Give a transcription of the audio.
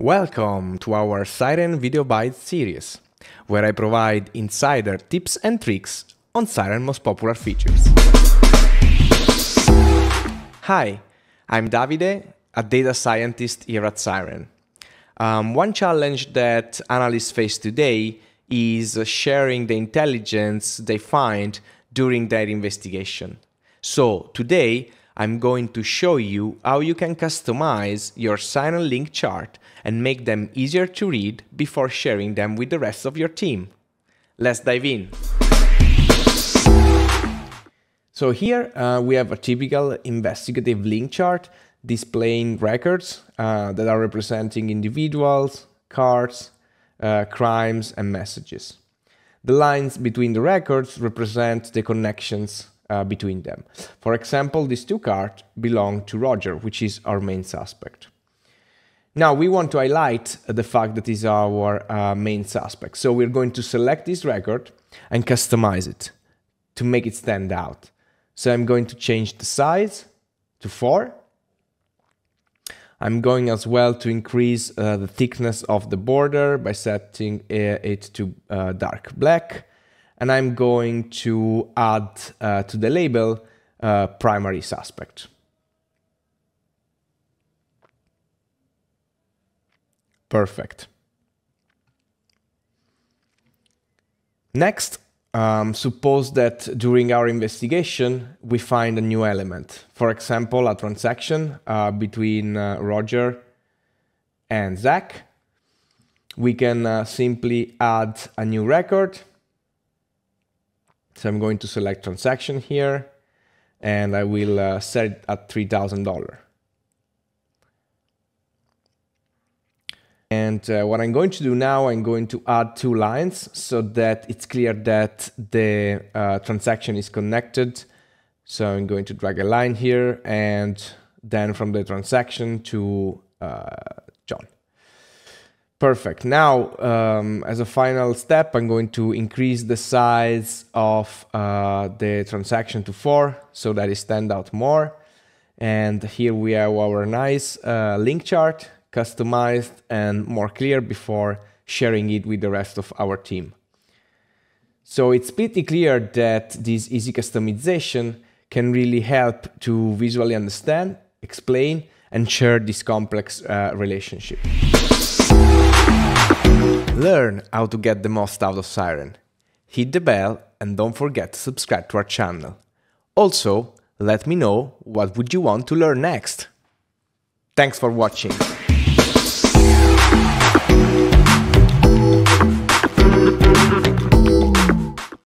Welcome to our Siren Video Bytes series, where I provide insider tips and tricks on Siren most popular features. Hi, I'm Davide, a data scientist here at Siren. Um, one challenge that analysts face today is sharing the intelligence they find during their investigation. So today, I'm going to show you how you can customize your Siren link chart and make them easier to read before sharing them with the rest of your team. Let's dive in. So here uh, we have a typical investigative link chart displaying records uh, that are representing individuals, cards, uh, crimes, and messages. The lines between the records represent the connections uh, between them. For example, these two cards belong to Roger, which is our main suspect. Now we want to highlight the fact that is our uh, main suspect. So we're going to select this record and customize it to make it stand out. So I'm going to change the size to 4. I'm going as well to increase uh, the thickness of the border by setting uh, it to uh, dark black and I'm going to add uh, to the label uh, primary suspect. Perfect. Next, um, suppose that during our investigation we find a new element. For example, a transaction uh, between uh, Roger and Zach. We can uh, simply add a new record so I'm going to select transaction here and I will uh, set it at $3,000. And uh, what I'm going to do now, I'm going to add two lines so that it's clear that the uh, transaction is connected. So I'm going to drag a line here and then from the transaction to uh, John. Perfect. Now, um, as a final step, I'm going to increase the size of uh, the transaction to 4 so that it stand out more. And here we have our nice uh, link chart, customized and more clear before sharing it with the rest of our team. So it's pretty clear that this easy customization can really help to visually understand, explain, and share this complex uh, relationship. Learn how to get the most out of Siren. Hit the bell and don't forget to subscribe to our channel. Also, let me know what would you want to learn next. Thanks for watching.